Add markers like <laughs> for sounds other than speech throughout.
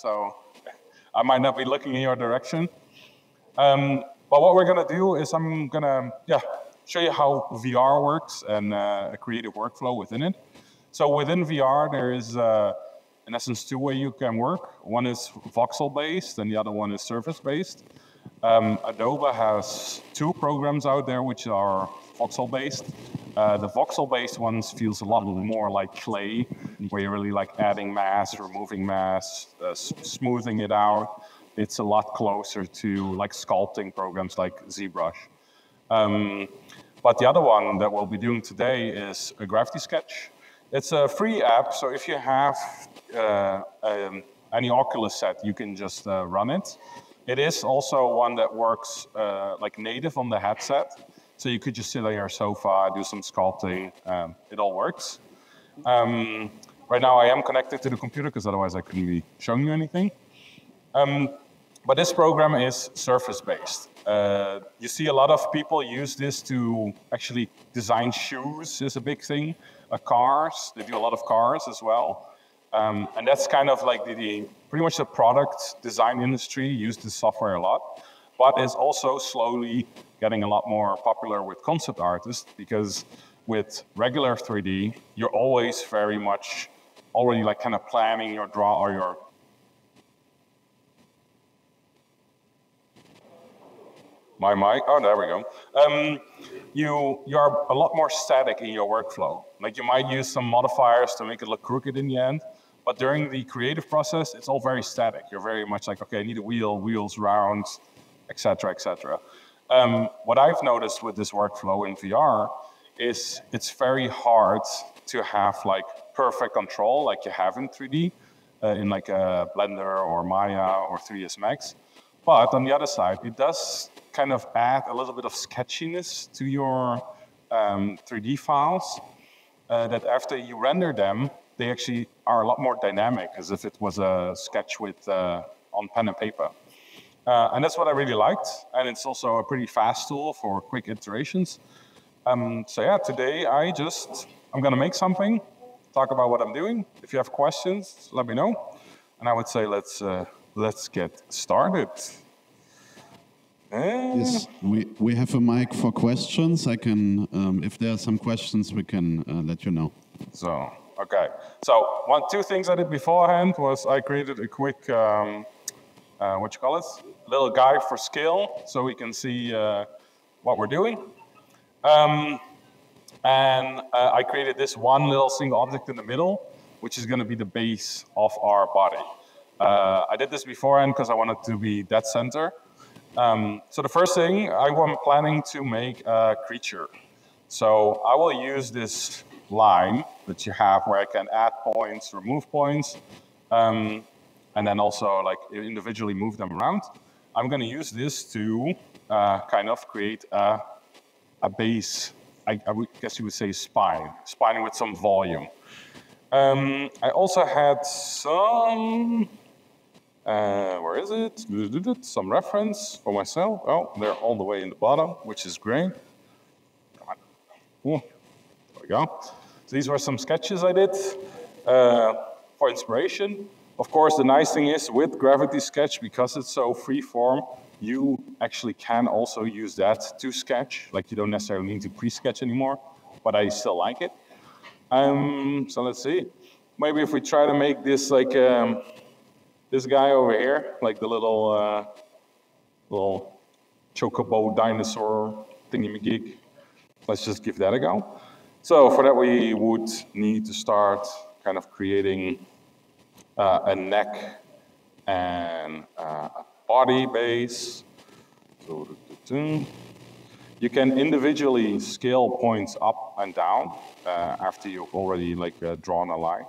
so I might not be looking in your direction. Um, but what we're gonna do is I'm gonna yeah show you how VR works and uh, a creative workflow within it. So within VR, there is uh, in essence two way you can work. One is voxel based, and the other one is surface based. Um, Adobe has two programs out there which are voxel based. Uh, the voxel based ones feels a lot more like clay, where you're really like adding mass, removing mass, uh, smoothing it out. It's a lot closer to like sculpting programs like ZBrush. Um, but the other one that we'll be doing today is a Gravity Sketch. It's a free app, so if you have uh, um, any Oculus set, you can just uh, run it. It is also one that works uh, like native on the headset. So you could just sit on your sofa, do some sculpting. Um, it all works. Um, right now I am connected to the computer because otherwise I couldn't be showing you anything. Um, but this program is surface-based. Uh, you see a lot of people use this to actually design shoes is a big thing. Uh, cars, they do a lot of cars as well. Um, and that's kind of like the, the, pretty much the product design industry use this software a lot, but is also slowly getting a lot more popular with concept artists because with regular 3D, you're always very much already like kind of planning your draw or your my mic. Oh, there we go. Um, you you're a lot more static in your workflow. Like you might use some modifiers to make it look crooked in the end, but during the creative process, it's all very static. You're very much like, okay, I need a wheel, wheels, round, etc., etc. Um, what I've noticed with this workflow in VR is it's very hard to have like perfect control like you have in 3D, uh, in like a Blender or Maya or 3ds Max. But on the other side, it does kind of add a little bit of sketchiness to your um, 3D files uh, that after you render them, they actually are a lot more dynamic, as if it was a sketch with uh, on pen and paper. Uh, and that's what I really liked. And it's also a pretty fast tool for quick iterations. Um, so yeah, today I just, I'm gonna make something, talk about what I'm doing. If you have questions, let me know. And I would say let's, uh, let's get started. Yes, we, we have a mic for questions. I can, um, if there are some questions, we can uh, let you know. So, okay. So one, two things I did beforehand was I created a quick, um, uh, what you call it? Little guide for scale, so we can see uh, what we're doing. Um, and uh, I created this one little single object in the middle, which is going to be the base of our body. Uh, I did this beforehand because I wanted to be dead center. Um, so the first thing, I am planning to make a creature. So I will use this line that you have where I can add points, remove points, um, and then also like individually move them around. I'm going to use this to uh, kind of create a, a base, I, I would guess you would say spine, spine with some volume. Um, I also had some, uh, where is it? Some reference for myself. Oh, they're all the way in the bottom, which is great. Ooh, there we go. So these were some sketches I did uh, for inspiration. Of course, the nice thing is with Gravity Sketch, because it's so free form, you actually can also use that to sketch. Like you don't necessarily need to pre-sketch anymore, but I still like it. Um, so let's see. Maybe if we try to make this like um, this guy over here, like the little uh, little chocobo dinosaur thingy-majig. Let's just give that a go. So for that, we would need to start kind of creating uh, a neck and uh, a body base. You can individually scale points up and down uh, after you've already like uh, drawn a line.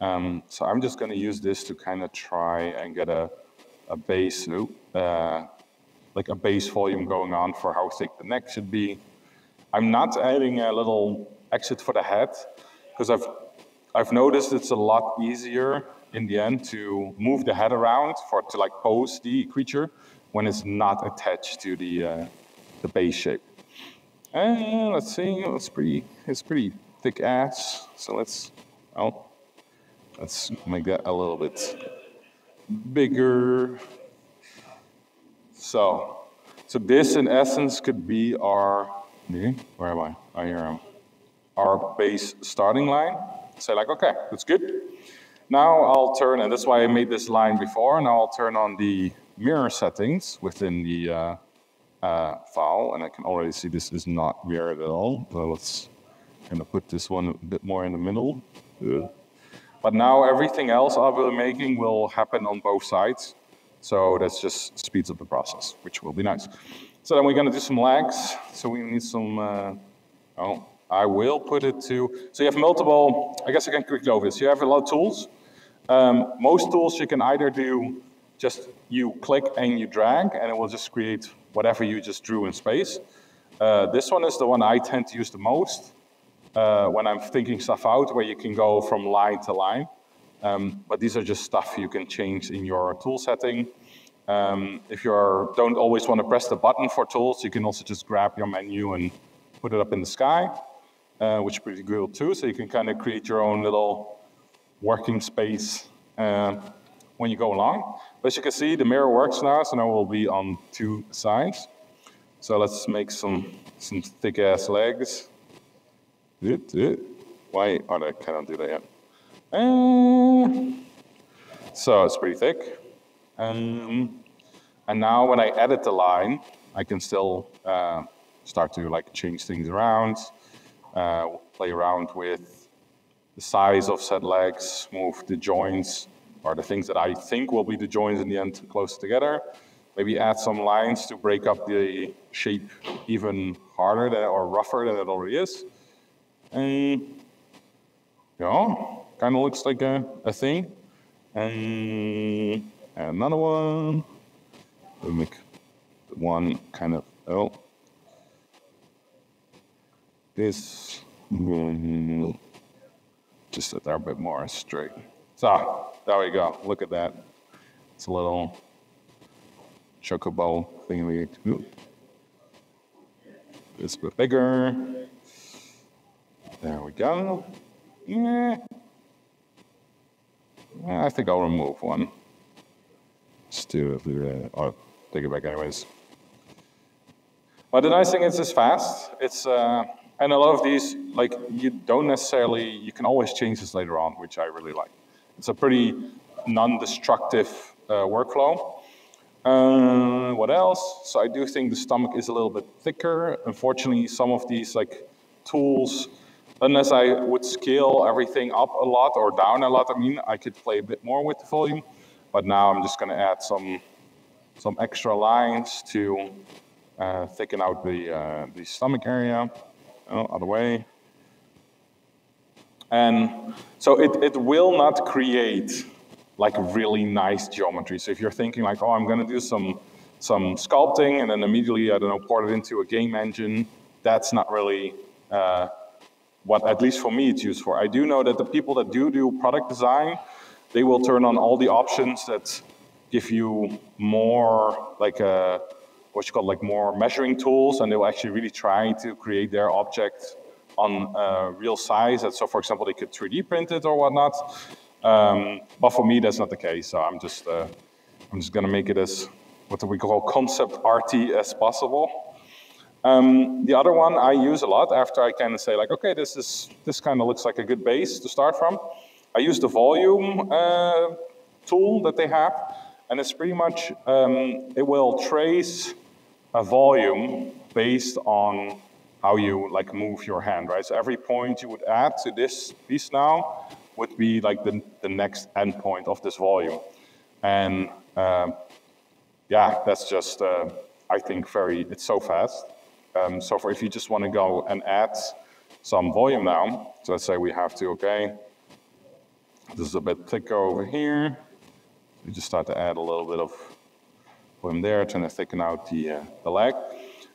Um, so I'm just going to use this to kind of try and get a, a base, uh, like a base volume going on for how thick the neck should be. I'm not adding a little exit for the head because I've I've noticed it's a lot easier in the end to move the head around for to like pose the creature when it's not attached to the uh, the base shape. And let's see, it's pretty it's pretty thick ass. So let's oh let's make that a little bit bigger. So, so this in essence could be our, where am I? I hear him. Our base starting line. Say like, okay, that's good. Now I'll turn, and that's why I made this line before, now I'll turn on the mirror settings within the uh, uh, file, and I can already see this is not mirrored at all. So let's kind of put this one a bit more in the middle. But now everything else I'll be making will happen on both sides. So that just speeds up the process, which will be nice. So then we're gonna do some legs. So we need some, uh, oh, I will put it to, so you have multiple, I guess I can quickly over this. You have a lot of tools. Um, most tools you can either do just you click and you drag and it will just create whatever you just drew in space. Uh, this one is the one I tend to use the most uh, when I'm thinking stuff out, where you can go from line to line. Um, but these are just stuff you can change in your tool setting. Um, if you don't always want to press the button for tools, you can also just grab your menu and put it up in the sky, uh, which is pretty cool too. So you can kind of create your own little working space uh, when you go along. But as you can see, the mirror works now, so now we'll be on two sides. So let's make some, some thick ass legs. Why? Oh, I cannot do that yet. So it's pretty thick. Um, and now when I edit the line, I can still uh, start to like change things around, uh, play around with the size of said legs, move the joints, or the things that I think will be the joints in the end close together. Maybe add some lines to break up the shape even harder than, or rougher than it already is. And yeah, kind of looks like a, a thing. And another one. We'll make one kind of, oh. This, just a little bit more straight. So, there we go. Look at that. It's a little chocobo thing. We This bit bigger. There we go. Yeah. I think I'll remove one. Let's do it. I'll take it back anyways. But the nice thing is it's fast. It's uh, and a lot of these, like you don't necessarily, you can always change this later on, which I really like. It's a pretty non-destructive uh, workflow. Uh, what else? So I do think the stomach is a little bit thicker. Unfortunately, some of these like tools unless I would scale everything up a lot or down a lot, I mean, I could play a bit more with the volume. But now I'm just gonna add some, some extra lines to uh, thicken out the, uh, the stomach area. Oh, other way. And so it, it will not create like really nice geometry. So if you're thinking like, oh, I'm gonna do some, some sculpting and then immediately, I don't know, port it into a game engine, that's not really uh, what at least for me it's used for. I do know that the people that do do product design, they will turn on all the options that give you more like a, uh, what you call like more measuring tools and they will actually really try to create their object on uh, real size. And so for example, they could 3D print it or whatnot. Um, but for me, that's not the case. So I'm just, uh, I'm just gonna make it as what we call concept arty as possible. Um, the other one I use a lot after I kind of say like, okay, this is this kind of looks like a good base to start from. I use the volume uh, tool that they have, and it's pretty much um, it will trace a volume based on how you like move your hand, right? So every point you would add to this piece now would be like the, the next endpoint of this volume. And uh, yeah, that's just, uh, I think very, it's so fast. Um, so for if you just want to go and add some volume now, so let's say we have to, okay, this is a bit thicker over here. We just start to add a little bit of volume there, trying to thicken out the, uh, the leg.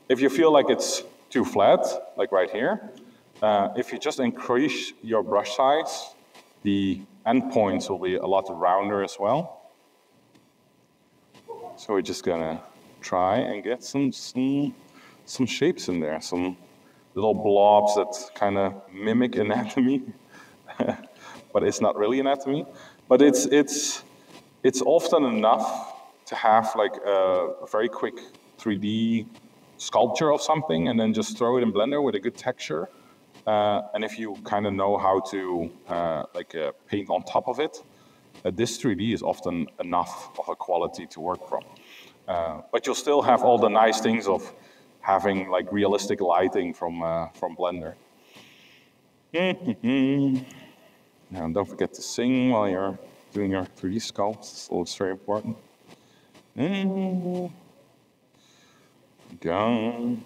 If you feel like it's too flat, like right here, uh, if you just increase your brush size, the endpoints will be a lot rounder as well. So we're just gonna try and get some, some some shapes in there, some little blobs that kind of mimic anatomy, <laughs> but it's not really anatomy. But it's it's it's often enough to have like a, a very quick 3D sculpture of something and then just throw it in Blender with a good texture. Uh, and if you kind of know how to uh, like uh, paint on top of it, uh, this 3D is often enough of a quality to work from. Uh, but you'll still have all the nice things of having like realistic lighting from uh, from Blender. now don't forget to sing while you're doing your 3D sculpts. It's very important. Mm-hmm. Go.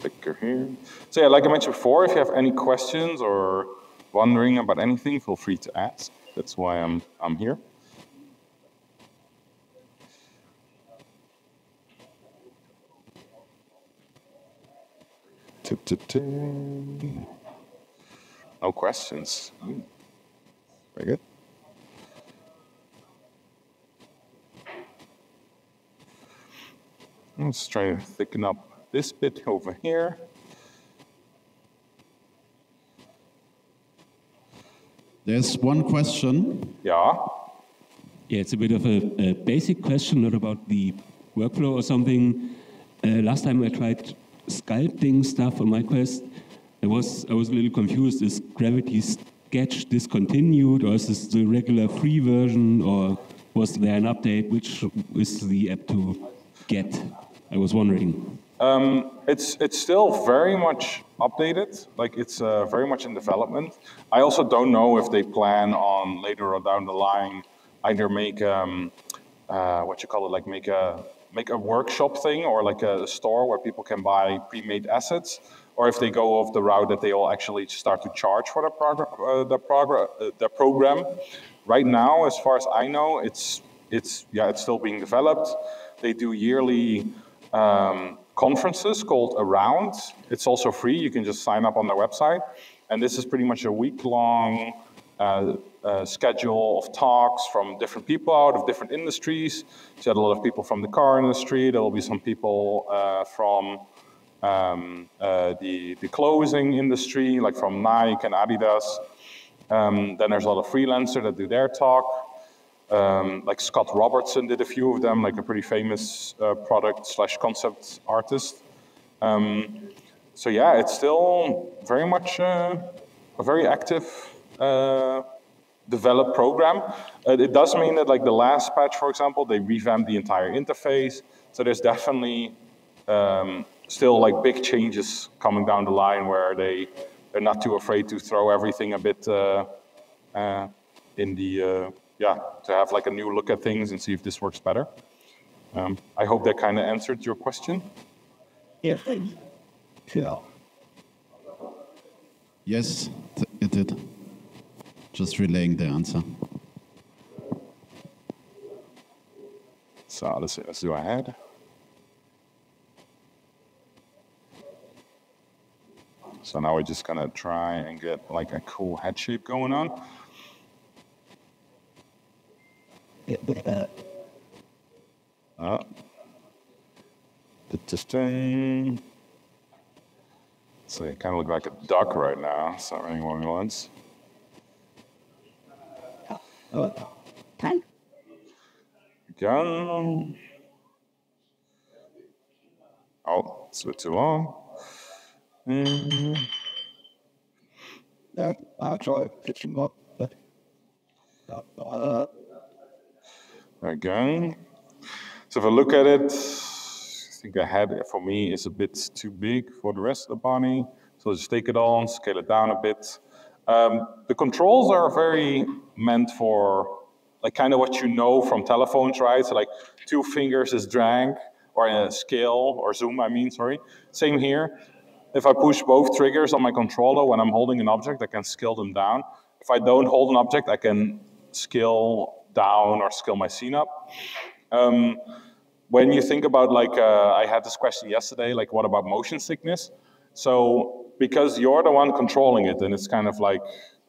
Clicker here. So yeah, like I mentioned before, if you have any questions or wondering about anything, feel free to ask. That's why I'm I'm here. No questions. Very good. Let's try to thicken up this bit over here. There's one question. Yeah. Yeah, it's a bit of a, a basic question, not about the workflow or something. Uh, last time I tried sculpting stuff on my quest, I was I was a little confused. Is Gravity Sketch discontinued, or is this the regular free version, or was there an update? Which is the app to get? I was wondering. Um, it's it's still very much updated. Like it's uh, very much in development. I also don't know if they plan on later or down the line either make um, uh, what you call it, like make a make a workshop thing or like a store where people can buy pre-made assets, or if they go off the route that they all actually start to charge for the, progr- uh, the, progr- uh, the program. Right now, as far as I know, it's it's yeah it's still being developed. They do yearly um, conferences called Around. It's also free. You can just sign up on their website. And this is pretty much a week long uh, uh, schedule of talks from different people out of different industries. So had a lot of people from the car industry. There will be some people uh, from um, uh, the, the clothing industry, like from Nike and Adidas. Um, then there's a lot of freelancers that do their talk. Um, like Scott Robertson did a few of them, like a pretty famous uh, product slash concept artist. Um, so yeah, it's still very much uh, a very active uh, developed program. Uh, it does mean that like the last patch, for example, they revamped the entire interface. So there's definitely um, still like big changes coming down the line where they they're not too afraid to throw everything a bit uh, uh, in the yeah, to have like a new look at things and see if this works better. Um, I hope that kind of answered your question. Yeah. Yeah. Yes, it did. Just relaying the answer. So let's see, let's do ahead. So now we're just gonna try and get like a cool head shape going on. Interesting. So you kind of look like a duck right now. It's not running what we want. Time. Go. Oh, it's a bit too long. Mm, Uh, actually, it's not. Again. So if I look at it, I think the head for me is a bit too big for the rest of the body. So just take it on, scale it down a bit. Um, the controls are very meant for like kind of what you know from telephones, right? So like two fingers is drag or a scale or zoom, I mean, sorry. Same here. If I push both triggers on my controller when I'm holding an object, I can scale them down. If I don't hold an object, I can scale down or scale my scene up. Um, when you think about like, uh, I had this question yesterday, like what about motion sickness? So because you're the one controlling it and it's kind of like,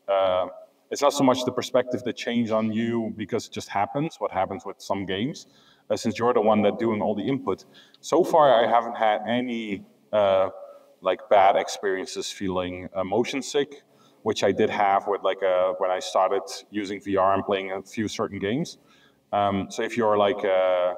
uh, it's not so much the perspective that change on you because it just happens, what happens with some games, uh, since you're the one that doing all the input. So far, I haven't had any uh, like bad experiences feeling uh, motion sick which I did have with like a, when I started using VR and playing a few certain games. Um, so if you're like, uh,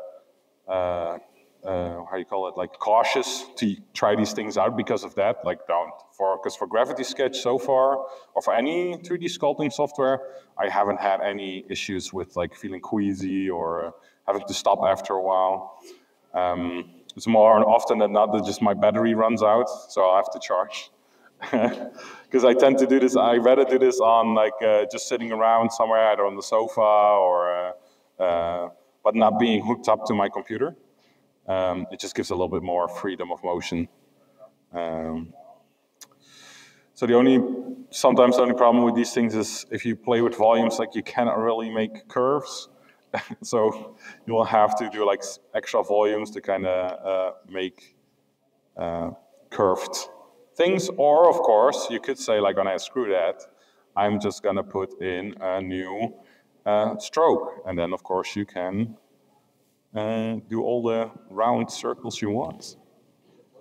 uh, uh, how you call it, like cautious to try these things out because of that, like don't. For because for Gravity Sketch so far, or for any 3D sculpting software, I haven't had any issues with like feeling queasy or having to stop after a while. Um, it's more often than not that just my battery runs out, so I have to charge. <laughs> Because I tend to do this, I rather do this on like uh, just sitting around somewhere, either on the sofa or, uh, uh, but not being hooked up to my computer. Um, it just gives a little bit more freedom of motion. Um, so the only, sometimes the only problem with these things is if you play with volumes, like you cannot really make curves. <laughs> so you will have to do like extra volumes to kind of uh, make uh, curved things. Or of course, you could say like when I screw that, I'm just gonna put in a new uh, stroke. And then of course you can uh, do all the round circles you want.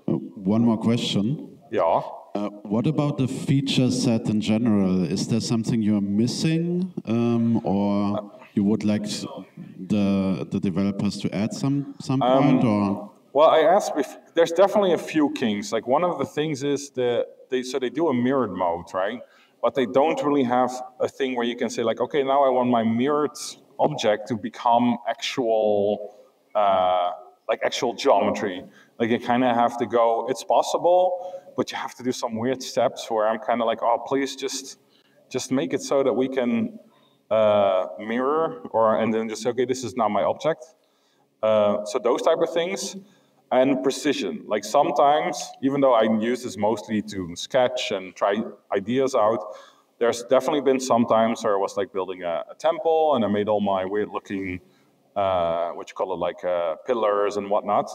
Uh, one more question. Yeah. Uh, what about the feature set in general? Is there something you're missing, um, or you would like the the developers to add some some um, point, or? Well, I asked. If, there's definitely a few kinks. Like one of the things is that they so they do a mirrored mode, right? But they don't really have a thing where you can say like, okay, now I want my mirrored object to become actual uh, like actual geometry. Like you kind of have to go, it's possible, but you have to do some weird steps where I'm kind of like, oh, please just just make it so that we can uh, mirror or and then just say, okay, this is now my object. Uh, so those type of things and precision. Like sometimes, even though I use this mostly to sketch and try ideas out, there's definitely been some times where I was like building a, a temple and I made all my weird looking uh, what you call it, like uh, pillars and whatnot.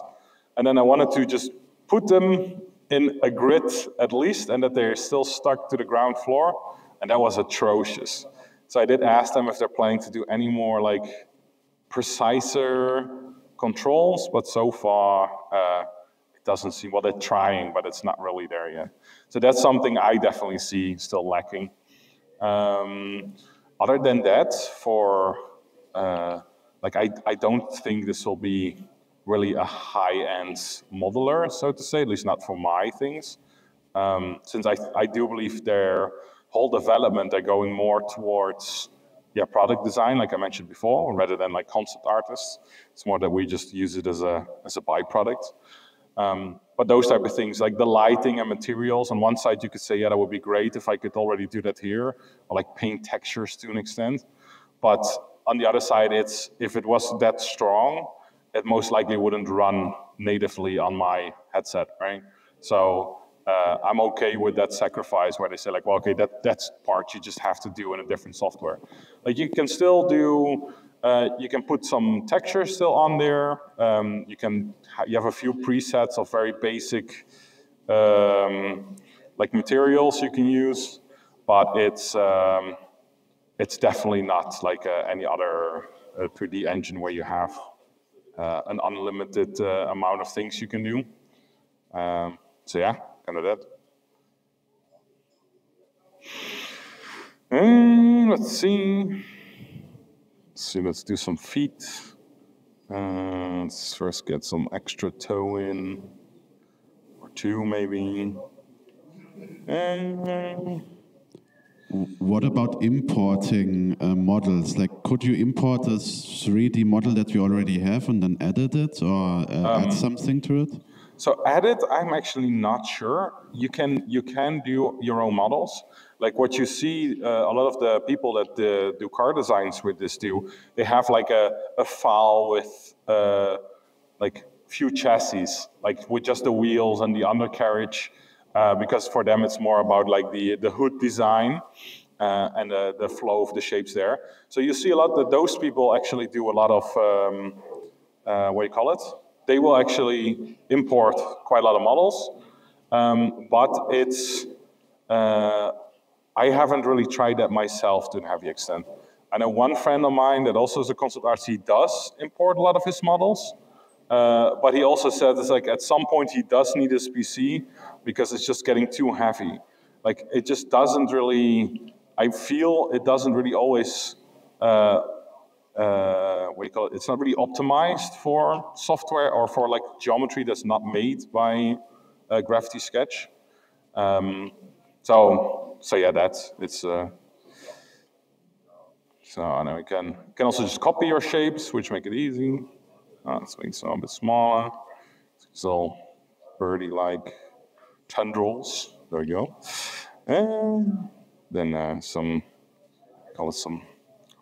And then I wanted to just put them in a grid at least, and that they're still stuck to the ground floor. And that was atrocious. So I did ask them if they're planning to do any more like preciser controls, but so far uh, it doesn't seem, well, they're trying, but it's not really there yet. So that's something I definitely see still lacking. Um, other than that, for uh, like I, I don't think this will be really a high-end modeler, so to say, at least not for my things. Um, since I, I do believe their whole development, they're going more towards yeah, product design, like I mentioned before, rather than like concept artists. It's more that we just use it as a, as a byproduct. Um, but those type of things, like the lighting and materials, on one side you could say, yeah, that would be great if I could already do that here, or like paint textures to an extent. But on the other side, it's if it was that strong, it most likely wouldn't run natively on my headset, right? So uh, I'm okay with that sacrifice where they say like, well, okay, that that's part you just have to do in a different software. Like you can still do, uh, you can put some texture still on there. Um, you can you have a few presets of very basic um, like materials you can use, but it's um, it's definitely not like uh, any other 3D uh, engine where you have uh, an unlimited amount of things you can do. Um, so yeah, kind of that. And let's see. Let's see, let's do some feet. Uh, let's first get some extra toe in, or two maybe. And what about importing uh, models? Like, could you import a 3D model that you already have and then edit it or uh, um, add something to it? So edit, I'm actually not sure. You can you can do your own models. Like what you see, uh, a lot of the people that uh, do car designs with this do, they have like a, a file with uh, like few chassis, like with just the wheels and the undercarriage uh, because for them it's more about like the, the hood design uh, and the, flow of the shapes there. So you see a lot that those people actually do a lot of, um, uh, what do you call it? They will actually import quite a lot of models, um, but it's, uh, I haven't really tried that myself to a heavy extent. I know one friend of mine that also is a concept artist, he does import a lot of his models, uh, but he also said it's like at some point he does need his PC because it's just getting too heavy. Like it just doesn't really, I feel it doesn't really always uh, uh, what you call it? It's not really optimized for software or for like geometry that's not made by uh, Gravity Sketch. Um, so, so yeah, that's it's. Uh, so now we can can also just copy your shapes, which make it easy. Uh, let's make some a bit smaller. These little birdie-like tendrils. There we go. And then uh, some, call it some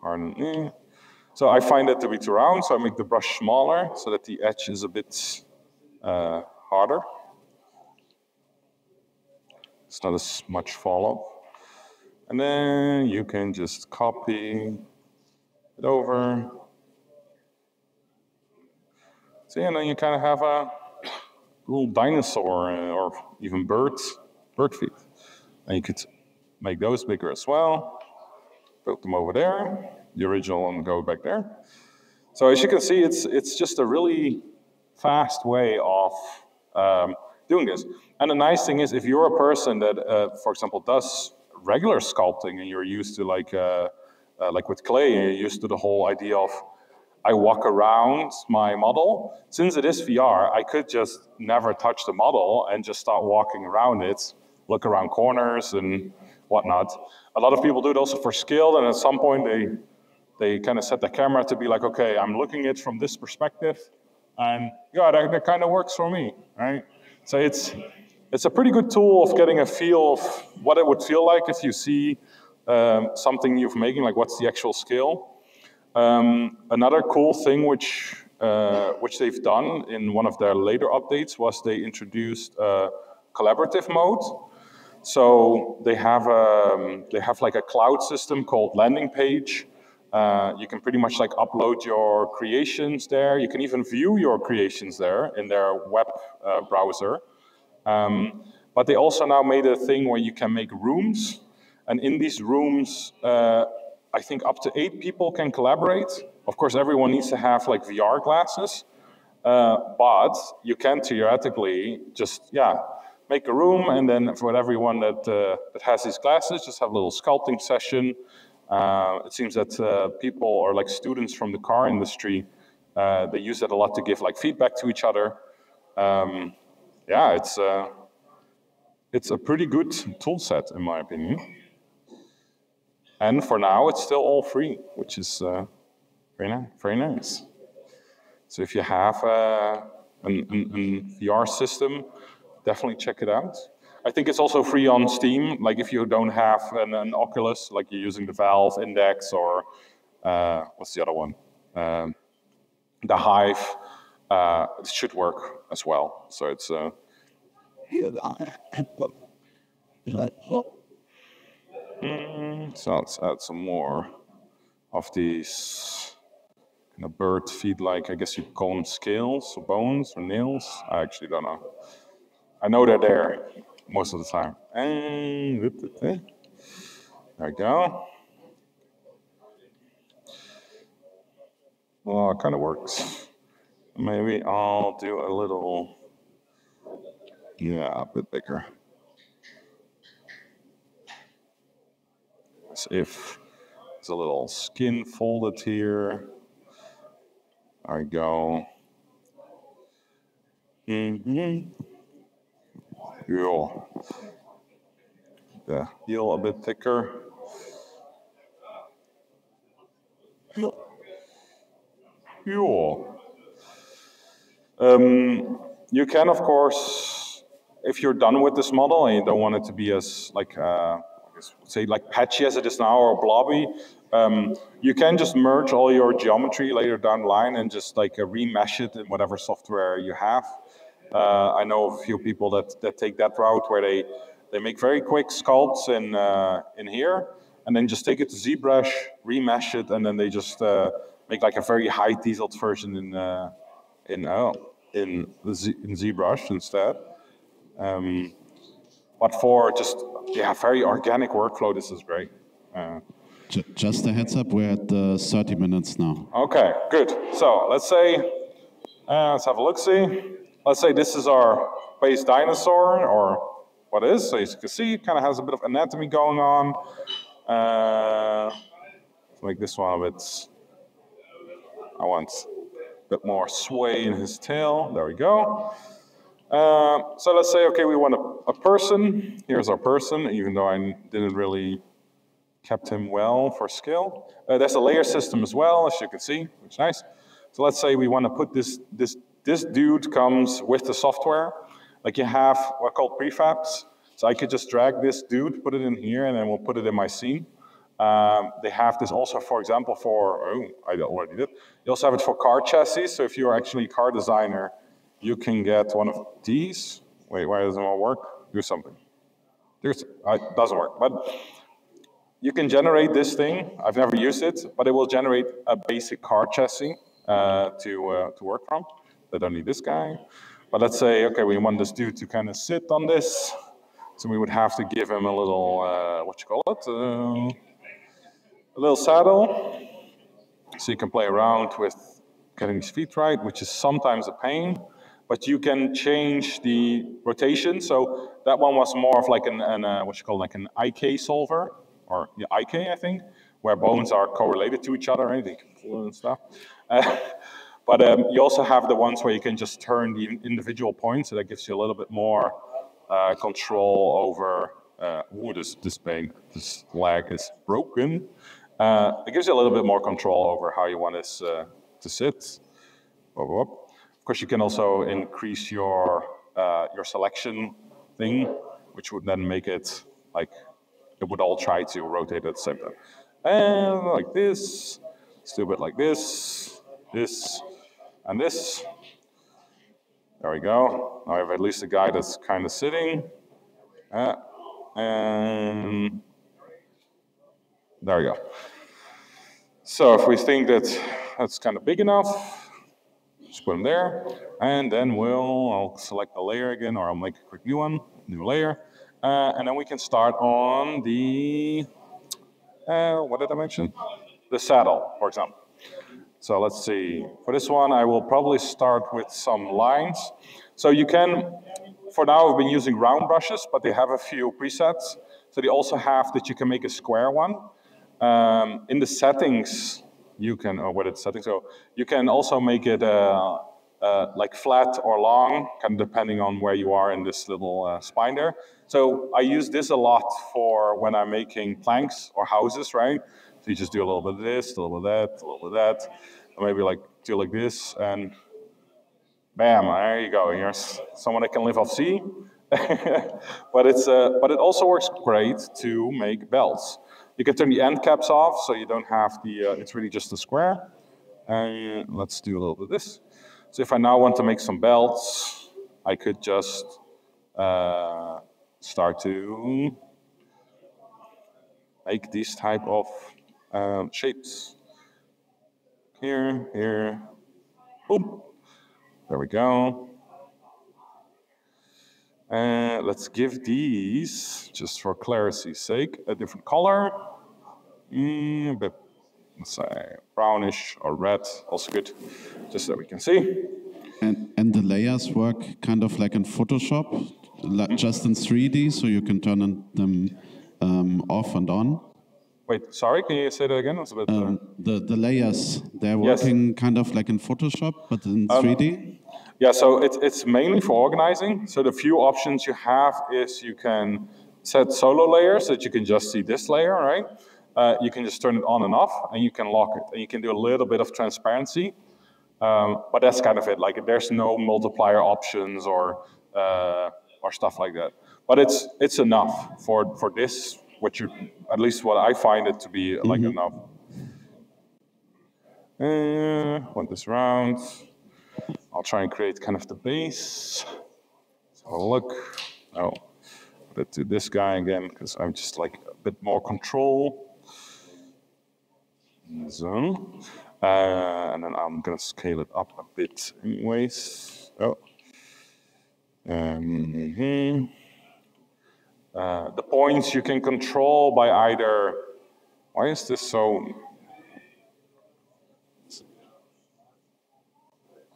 hardened. Eh. So I find that to be too round, so I make the brush smaller so that the edge is a bit uh, harder. It's not as much follow. And then you can just copy it over. See, and then you kind of have a little dinosaur uh, or even birds, bird feet. And you could make those bigger as well. Put them over there. The original one go back there. So as you can see, it's, it's just a really fast way of um, doing this. And the nice thing is, if you're a person that, uh, for example, does regular sculpting and you're used to like, uh, uh, like with clay, you're used to the whole idea of I walk around my model. Since it is VR, I could just never touch the model and just start walking around it, look around corners and whatnot. A lot of people do it also for skill, and at some point they they kind of set the camera to be like, okay, I'm looking at it from this perspective, and yeah, that, that kind of works for me, right? So it's it's a pretty good tool of getting a feel of what it would feel like if you see um, something you're making, like what's the actual scale. Um, another cool thing which uh, which they've done in one of their later updates was they introduced a collaborative mode. So they have a, um, they have like a cloud system called LandingPad. Uh, you can pretty much like upload your creations there. You can even view your creations there in their web uh, browser. Um, but they also now made a thing where you can make rooms, and in these rooms, uh, I think up to eight people can collaborate. Of course, everyone needs to have like VR glasses, uh, but you can theoretically just yeah make a room, and then for everyone that uh, that has these glasses, just have a little sculpting session. Uh, it seems that uh, people or like students from the car industry uh, they use that a lot to give like feedback to each other. Um, yeah, it's uh, it's a pretty good tool set in my opinion. And for now, it's still all free, which is uh, very, nice, very nice. So if you have uh, an, an, an, VR system, definitely check it out. I think it's also free on Steam. Like if you don't have an, an Oculus, like you're using the Valve Index or uh, what's the other one? Um, the Vive, uh, it should work as well. So it's. Uh, Mm, so let's add some more of these kind of bird feet like, I guess you call them scales or bones or nails. I actually don't know. I know they're there most of the time. And there we go. Well, it kind of works. Maybe I'll do a little, yeah, a bit bigger. as if there's a little skin folded here. There we go. Mm-hmm. Yeah. The heel a bit thicker. Yeah. Um, you can, of course, if you're done with this model and you don't want it to be as like uh, say like patchy as it is now or blobby, um, you can just merge all your geometry later down the line and just like uh, remesh it in whatever software you have. Uh, I know a few people that, that take that route where they, they make very quick sculpts in, uh, in here and then just take it to ZBrush, remesh it, and then they just uh, make like a very high detailed version in, uh, in, oh, in, Z, in ZBrush instead. Um, but for just yeah, very organic workflow, this is great. Uh, just a heads up, we're at the 30 minutes now. Okay, good. So let's say, uh, let's have a look see. Let's say this is our base dinosaur, or what is. So as you can see, it kind of has a bit of anatomy going on. Uh, let's make this one a bit I want a bit more sway in his tail. There we go. Uh, so let's say, okay, we want a, a, person. Here's our person, even though I didn't really kept him well for skill. Uh, there's a layer system as well, as you can see, which is nice. So let's say we want to put this, this, this dude comes with the software. Like you have what are called prefabs. So I could just drag this dude, put it in here, and then we'll put it in my scene. Um, they have this also, for example, for, oh, I already did. You also have it for car chassis. So if you're actually a car designer, you can get one of these. Wait, why doesn't it work? Do something. There's, uh, it doesn't work, but you can generate this thing. I've never used it, but it will generate a basic car chassis uh, to, uh, to work from. Don't need this guy. But let's say, okay, we want this dude to kind of sit on this. So we would have to give him a little, uh, what you call it? Uh, a little saddle. So you can play around with getting his feet right, which is sometimes a pain but you can change the rotation. So that one was more of like an, an uh, what you call like an IK solver, or IK, I think, where bones are correlated to each other, right? They can pull and stuff. But um, you also have the ones where you can just turn the individual points, so that gives you a little bit more uh, control over. Uh, ooh, this this pain, this leg is broken. Uh, it gives you a little bit more control over how you want this uh, to sit. Whoop, whoop course, you can also increase your uh, your selection thing, which would then make it like it would all try to rotate at the same time. And like this, let's bit like this, this, and this. There we go. Now I have at least a guy that's kind of sitting. Uh, and there we go. So if we think that that's kind of big enough, just put them there. And then we'll, I'll select the layer again, or I'll make a quick new one, new layer. Uh, and then we can start on the, uh, what did I mention? The saddle, for example. So let's see. For this one, I will probably start with some lines. So you can, for now, I've been using round brushes, but they have a few presets. So they also have that you can make a square one. Um, in the settings, you can, or what it's setting. So you can also make it uh, uh, like flat or long, kind of depending on where you are in this little uh, spine there. So I use this a lot for when I'm making planks or houses, right? So you just do a little bit of this, a little bit of that, a little bit of that, or maybe like do like this, and bam, there you go. Here's someone that can live off sea. <laughs> but it's uh, but it also works great to make belts. You can turn the end caps off, so you don't have the, uh, it's really just a square. And let's do a little bit of this. So if I now want to make some belts, I could just uh, start to make these type of um, shapes. Here, here, boom. There we go. And let's give these, just for clarity's sake, a different color. Mm, a bit, let's say, brownish or red, also good, just so we can see. And, and the layers work kind of like in Photoshop, like just in 3D, so you can turn them um, off and on. Wait, sorry, can you say that again? It's a bit, um, the, the layers, they're working yes. kind of like in Photoshop, but in um, 3D? Yeah, so it's, it's mainly for organizing. So the few options you have is you can set solo layers that you can just see this layer, right? Uh, you can just turn it on and off and you can lock it. And you can do a little bit of transparency. Um, but that's kind of it. Like there's no multiplier options or, uh, or stuff like that. But it's, it's enough for, for this, what you, at least what I find it to be like mm -hmm. enough. Uh, want this round. I'll try and create kind of the base. So look, oh, let's do this guy again because I'm just like a bit more control. So, uh, and then I'm gonna scale it up a bit anyways. Oh. Um, mm-hmm. Uh, the points you can control by either, why is this so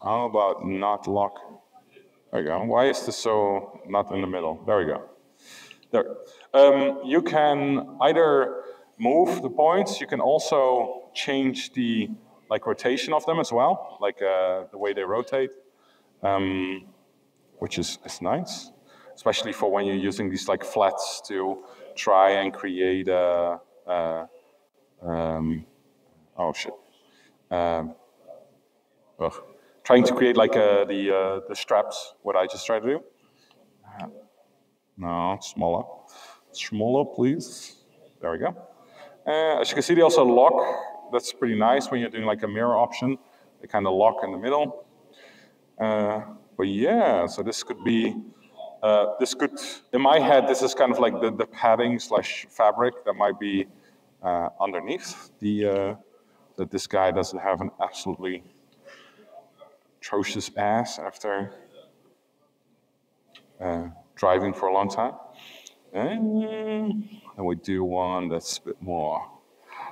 How about not lock? There you go. Why is this so not in the middle? There we go. There. Um, you can either move the points. You can also change the like rotation of them as well, like uh, the way they rotate, um, which is, is nice, especially for when you're using these like flats to try and create a, a um, oh shit, um, ugh. trying to create like uh, the uh, the straps. What I just tried to do. No, smaller, smaller, please. There we go. Uh, as you can see, they also lock. That's pretty nice when you're doing like a mirror option. They kind of lock in the middle. Uh, but yeah, so this could be, uh, this could, in my head, this is kind of like the, the padding slash fabric that might be uh, underneath the, uh, that this guy doesn't have an absolutely atrocious ass after uh, driving for a long time. And we do one that's a bit more,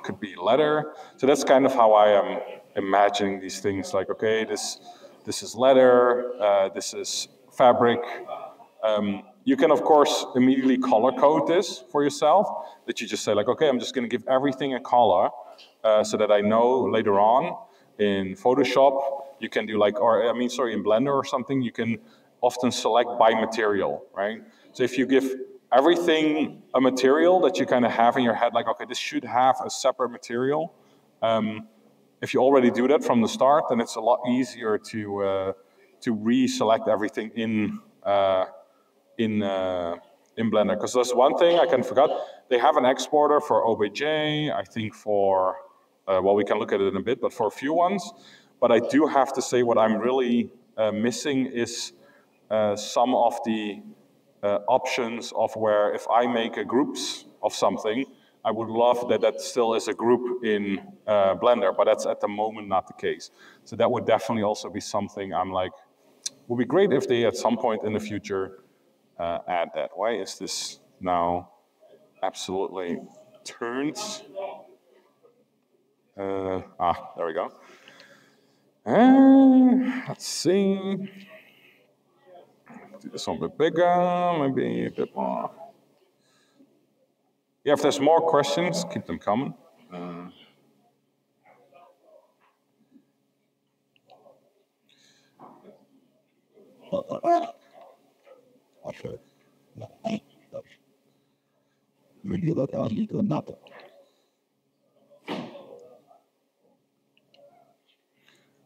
could be leather. So that's kind of how I am imagining these things like, okay, this, this is leather, uh, this is fabric. Um, you can, of course, immediately color code this for yourself, that you just say like, okay, I'm just gonna give everything a color uh, so that I know later on in Photoshop, you can do like, or I mean, sorry, in Blender or something, you can often select by material, right? So if you give everything a material that you kind of have in your head, like, okay, this should have a separate material. Um, if you already do that from the start, then it's a lot easier to uh, to reselect everything in uh, in uh, in Blender. Because there's one thing I can forget: they have an exporter for OBJ. I think for uh, well, we can look at it in a bit, but for a few ones. But I do have to say, what I'm really uh, missing is uh, some of the uh, options of where if I make a groups of something, I would love that that still is a group in uh, Blender, but that's at the moment not the case. So that would definitely also be something I'm like, would be great if they at some point in the future uh, add that. Why is this now absolutely turned? Uh, ah, there we go. Uh, let's see do this one a bit bigger, maybe a bit more. Yeah, if there's more questions, keep them coming. Uh,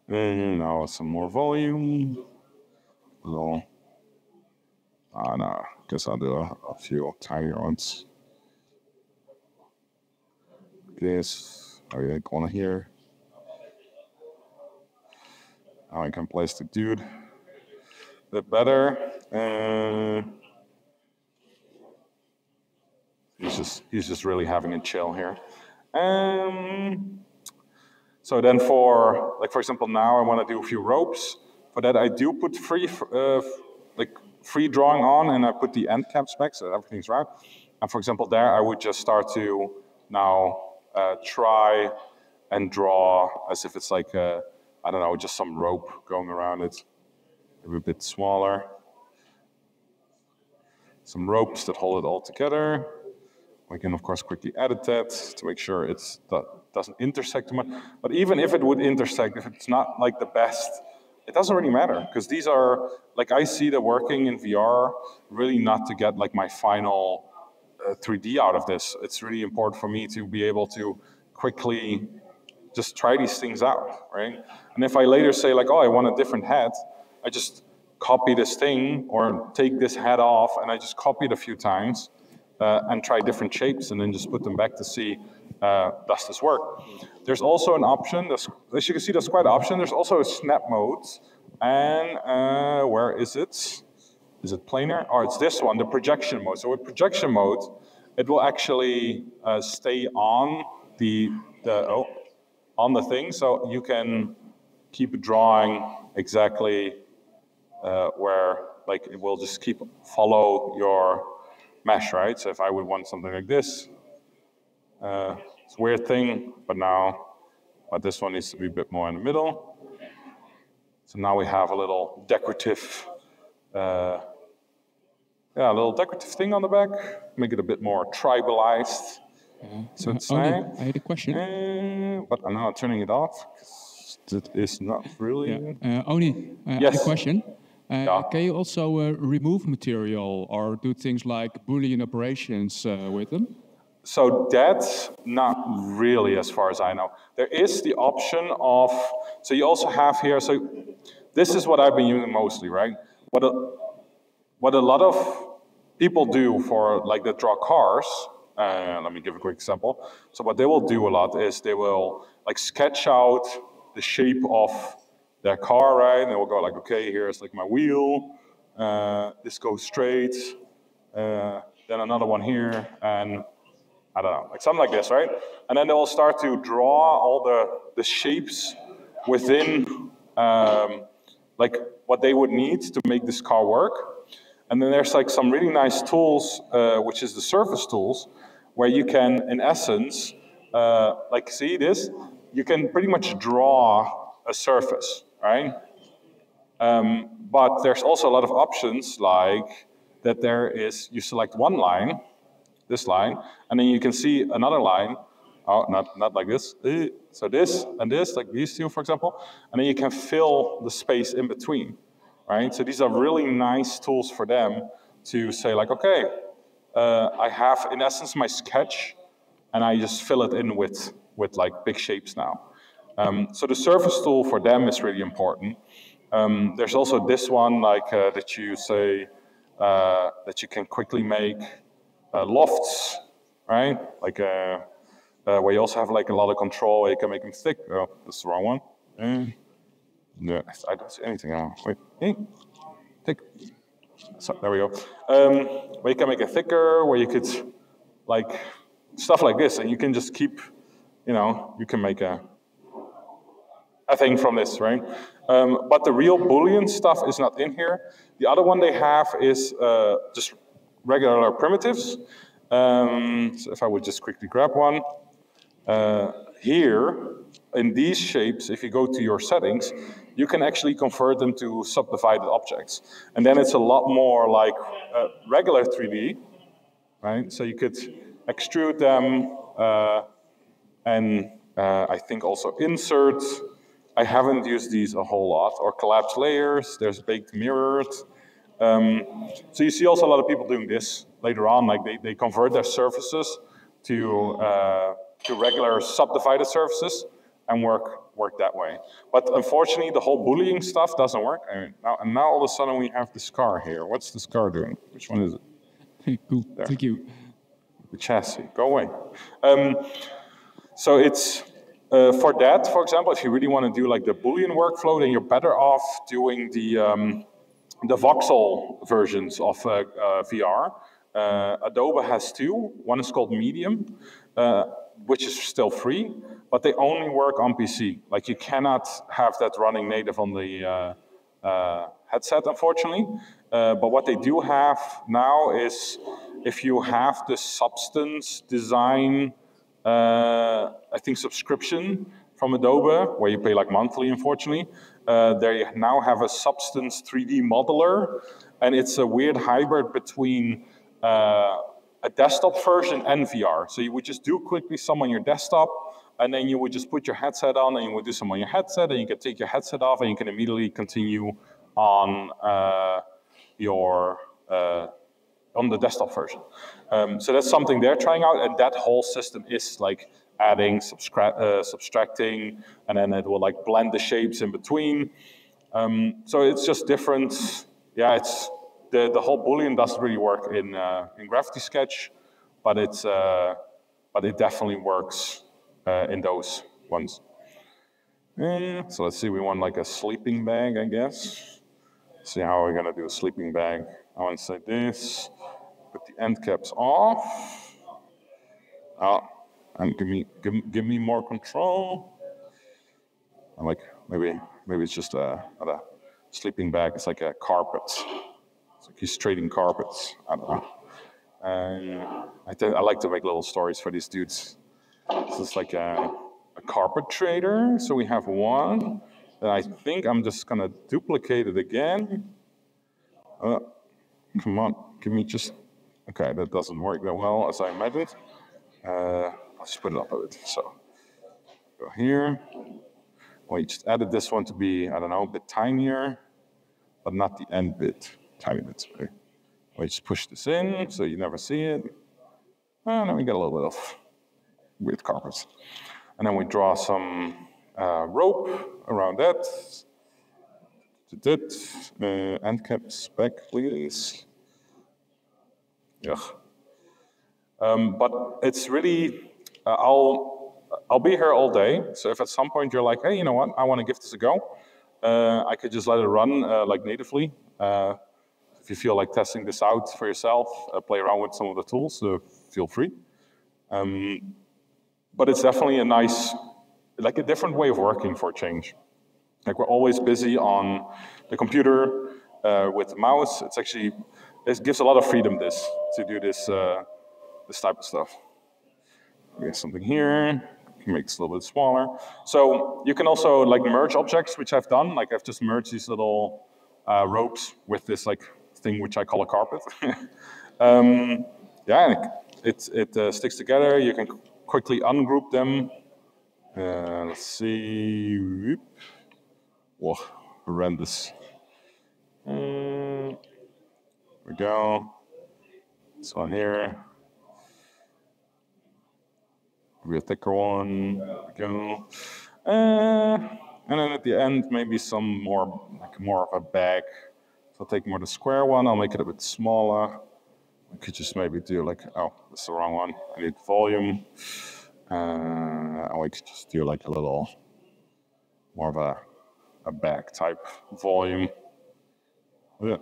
and now some more volume. A little uh, guess I'll do a, a few tinier ones. This, oh yeah, going here. Now I can place the dude bit better. And he's just he's just really having a chill here. Um, so then for like for example now I want to do a few ropes. For that I do put free uh, like free drawing on and I put the end caps back so everything's right. And for example, there I would just start to now uh, try and draw as if it's like, I don't know, just some rope going around it. A bit smaller. Some ropes that hold it all together. We can of course quickly edit that to make sure it doesn't intersect too much. But even if it would intersect, if it's not like the best it doesn't really matter because these are like I see the working in VR really not to get like my final uh, 3D out of this. It's really important for me to be able to quickly just try these things out, right? And if I later say like, oh, I want a different head, I just copy this thing or take this head off and I just copy it a few times uh, and try different shapes and then just put them back to see uh, does this work. There's also an option, as you can see there's quite an option, there's also a snap mode and uh, where is it? Is it planar? Or oh, it's this one, the projection mode. So with projection mode, it will actually uh, stay on the, the oh, on the thing, so you can keep drawing exactly uh, where, like, it will just keep follow your mesh, right? So if I would want something like this, uh, it's a weird thing, but now, but this one needs to be a bit more in the middle. So now we have a little decorative, uh, yeah, a little decorative thing on the back, make it a bit more tribalized. Uh, so it's uh, I had a question. Uh, but I'm now turning it off. That is not really. Yeah. Uh, only uh, Yes. a question. Uh, Yeah. Can you also uh, remove material or do things like Boolean operations uh, with them? So that's not really as far as I know. There is the option of, so you also have here, so this is what I've been using mostly, right? What a, what a lot of people do for like that draw cars, uh, let me give a quick example. So what they will do a lot is they will like sketch out the shape of their car, right? And they will go like, okay, here's like my wheel, uh, this goes straight, uh, then another one here, and I don't know, like something like this, right? And then they will start to draw all the, the shapes within um, like what they would need to make this car work. And then there's like some really nice tools, uh, which is the surface tools, where you can, in essence, uh, like see this, you can pretty much draw a surface, right? Um, but there's also a lot of options like that there is, you select one line, this line, and then you can see another line. Oh, not, not like this. Eh, So this and this, like these two, for example, and then you can fill the space in between, right? So these are really nice tools for them to say like, okay, uh, I have in essence my sketch, and I just fill it in with with like big shapes now. Um, so the surface tool for them is really important. Um, there's also this one, like uh, that you say uh, that you can quickly make uh, lofts, right? Like uh, uh, where you also have like a lot of control. Where you can make them thick. Oh, that's the wrong one. Uh, no, I don't see anything now. Wait, hey, thick. So there we go. Um, where you can make it thicker. Where you could like stuff like this, and you can just keep, you know, you can make a a think, from this, right? Um, but the real Boolean stuff is not in here. The other one they have is uh, just regular primitives. Um, so if I would just quickly grab one. Uh, here, in these shapes, if you go to your settings, you can actually convert them to subdivided objects. And then it's a lot more like uh, regular 3D, right? So you could extrude them uh, and uh, I think also insert. I haven't used these a whole lot, or collapsed layers, there's baked mirrored. Um, so you see also a lot of people doing this later on, like they, they convert their surfaces to, uh, to regular subdivided surfaces and work, work that way. But unfortunately, the whole Boolean stuff doesn't work. I mean, now, and now all of a sudden we have this car here. What's this car doing? Which one is it? <laughs> Cool. Thank you. the chassis. Go away. Um, so it's uh, for that, for example, if you really want to do like the Boolean workflow, then you're better off doing the um, the voxel versions of uh, uh, VR. Uh, Adobe has two. One is called Medium, uh, which is still free, but they only work on PC. Like you cannot have that running native on the headset, unfortunately. Uh, but what they do have now is if you have the Substance design, uh, I think subscription from Adobe, where you pay like monthly, unfortunately, uh, they now have a Substance 3D modeler, and it's a weird hybrid between uh, a desktop version and VR. So you would just do quickly some on your desktop, and then you would just put your headset on, and you would do some on your headset, and you can take your headset off, and you can immediately continue on uh, your uh, on the desktop version. Um, so that's something they're trying out, and that whole system is like adding, uh, subtracting, and then it will like blend the shapes in between. Um, so it's just different. Yeah, it's the the whole Boolean doesn't really work in uh, in Gravity Sketch, but it's uh, but it definitely works uh, in those ones. Yeah, so let's see. We want like a sleeping bag, I guess. See how we're gonna do a sleeping bag. I want to say this. Put the end caps off. Oh, and give me give, give me more control. I'm like maybe maybe it's just a, a sleeping bag. It's like a carpet. It's like he's trading carpets. I don't know. And I, th- I like to make little stories for these dudes. This is like a, a carpet trader. So we have one. And I think I'm just gonna duplicate it again. Uh, come on, give me just. Okay, that doesn't work that well as I imagined. Uh, I'll just put it up a bit. So go here. we just added this one to be, I don't know, a bit tinier, but not the end bit, tiny bit. Okay. We just push this in so you never see it. And then we get a little bit of weird carpets. And then we draw some uh, rope around that. Uh, end caps back, please. Yeah. Um, but it's really, uh, I'll, I'll be here all day. So if at some point you're like, hey, you know what, I want to give this a go, uh, I could just let it run uh, like natively. Uh, if you feel like testing this out for yourself, uh, play around with some of the tools, feel free. Um, but it's definitely a nice, like a different way of working for change. Like we're always busy on the computer uh, with the mouse. It's actually, it gives a lot of freedom this, to do this, uh, this type of stuff. We have something here, make this a little bit smaller. So you can also like merge objects, which I've done. Like I've just merged these little uh, ropes with this like thing which I call a carpet. <laughs> um, yeah, it, it uh, sticks together. You can quickly ungroup them. Uh, let's see. Whoop. Whoa, horrendous. Mm, we go. This one here. Maybe a thicker one. Go. Uh, and then at the end, maybe some more, like more of a bag. So I'll take more the square one. I'll make it a bit smaller. I could just maybe do like, oh, that's the wrong one. I need volume. Uh, we could just do like a little more of a, a back type volume. Yeah.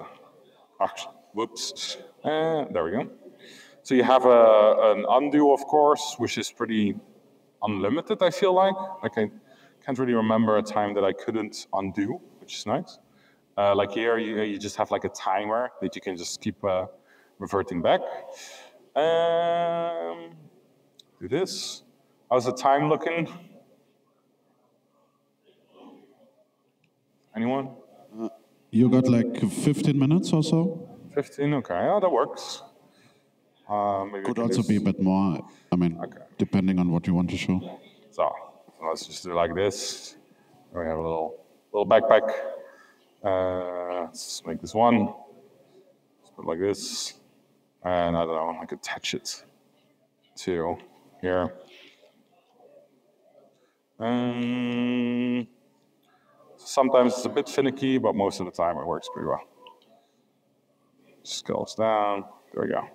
Whoops. Uh, there we go. So you have a, an undo, of course, which is pretty unlimited, I feel like. Like I can't really remember a time that I couldn't undo, which is nice. Uh, like here, you, you just have like a timer that you can just keep uh, reverting back. Um, do this. How's the time looking? Anyone? You got like 15 minutes or so? 15, okay. Oh, that works. Uh, Could also be a bit more, I mean, okay. depending on what you want to show. So, let's just do like this. We have a little, little backpack. Uh, let's make this one. Let's put it like this and I don't know, I could attach it to here. Um, sometimes it's a bit finicky, but most of the time it works pretty well. Scrolls down, there we go.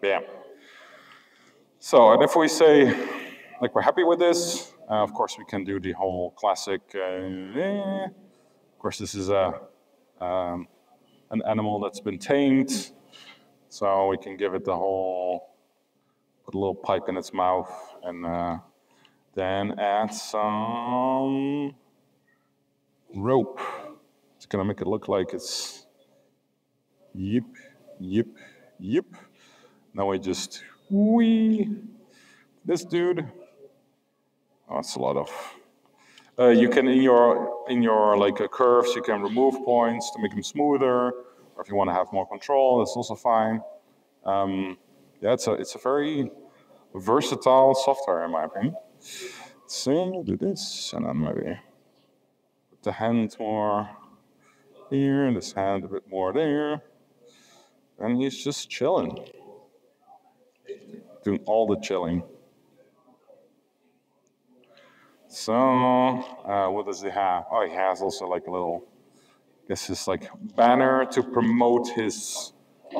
Bam. So, and if we say, like, we're happy with this, uh, of course, we can do the whole classic. Uh, eh. Of course, this is a um, an animal that's been tamed. So we can give it the whole, put a little pipe in its mouth and uh, then add some rope. It's gonna make it look like it's yip, yip, yip. Now I just wee this dude. Oh, that's a lot of uh, you can in your in your like uh, curves you can remove points to make them smoother, or if you want to have more control, that's also fine. Um, yeah, it's a it's a very versatile software in my opinion. So do this, and maybe put the hand more here, and this hand a bit more there, and he's just chilling, doing all the chilling. So, uh, what does he have? Oh, he has also like a little, I guess it's like banner to promote his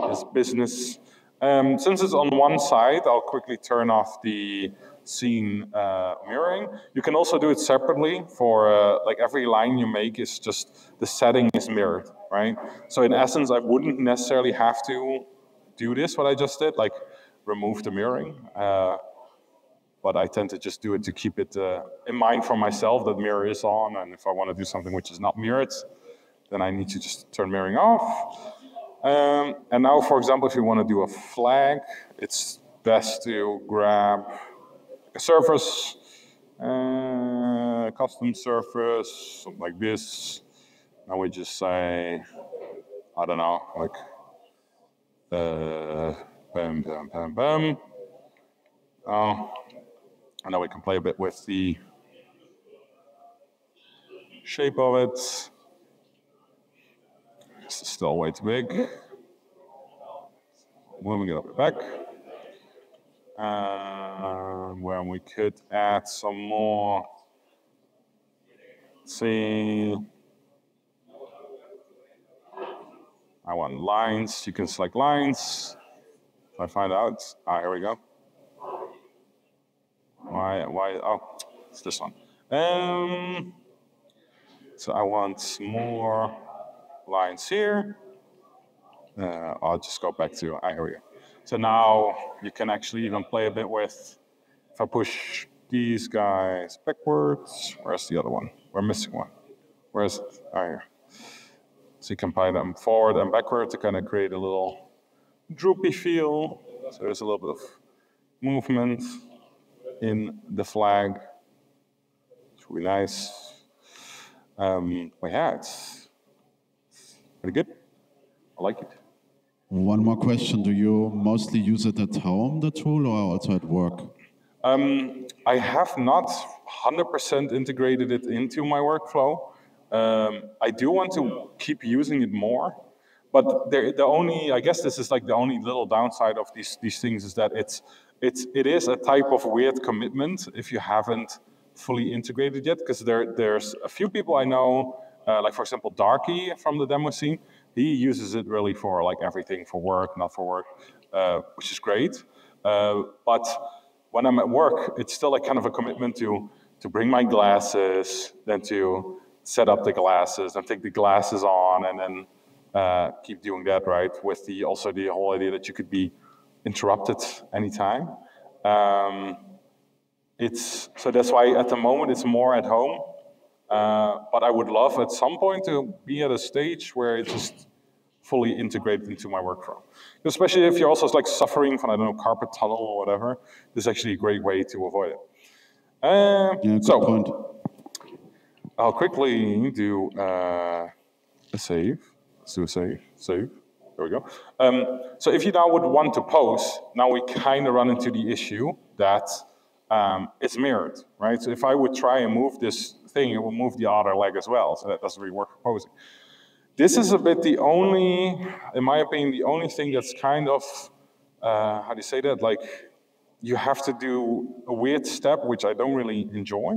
his business. Um, since it's on one side, I'll quickly turn off the scene uh, mirroring. You can also do it separately for uh, like every line you make is just the setting is mirrored, right? So in essence, I wouldn't necessarily have to do this, what I just did, like remove the mirroring. Uh, but I tend to just do it to keep it uh, in mind for myself that mirror is on, and if I want to do something which is not mirrored, then I need to just turn mirroring off. Um, and now, for example, if you want to do a flag, it's best to grab surface, uh, custom surface, something like this. Now we just say, I don't know, like, uh, bam, bam, bam, bam. Oh, And now we can play a bit with the shape of it. This is still way too big. Moving it up back. And where we could add some more, see, I want lines. You can select lines. If I find out, ah, here we go. Why, why, oh, it's this one. Um, so I want more lines here. Uh, I'll just go back to, ah, here we go. So now you can actually even play a bit with, if I push these guys backwards, where's the other one? We're missing one. Where's? Ah, here. So you can play them forward and backward to kind of create a little droopy feel. So there's a little bit of movement in the flag. It's really nice. Um, but yeah, it's pretty good. I like it. One more question. Do you mostly use it at home, the tool, or also at work? Um, I have not 100% integrated it into my workflow. Um, I do want to keep using it more, but the, the only, I guess this is like the only little downside of these, these things is that it's, it's, it is a type of weird commitment if you haven't fully integrated yet, because there, there's a few people I know, uh, like for example, Darky from the demo scene, he uses it really for like everything for work, not for work, uh, which is great. Uh, but when I'm at work, it's still like kind of a commitment to, to bring my glasses, then to set up the glasses and take the glasses on and then uh, keep doing that, right? With the also the whole idea that you could be interrupted anytime. Um, it's so that's why at the moment it's more at home. Uh, but I would love at some point to be at a stage where it's just fully integrated into my workflow. Especially if you're also like suffering from I don't know carpal tunnel or whatever. This is actually a great way to avoid it. Uh, Yeah, so point. I'll quickly do uh, a save. Let's do a save. Save. There we go. Um, so if you now would want to pose, now we kind of run into the issue that um, it's mirrored, right? So if I would try and move this thing, it will move the other leg as well. So that doesn't really work for posing. This is a bit the only, in my opinion, the only thing that's kind of, uh, how do you say that? Like, you have to do a weird step, which I don't really enjoy.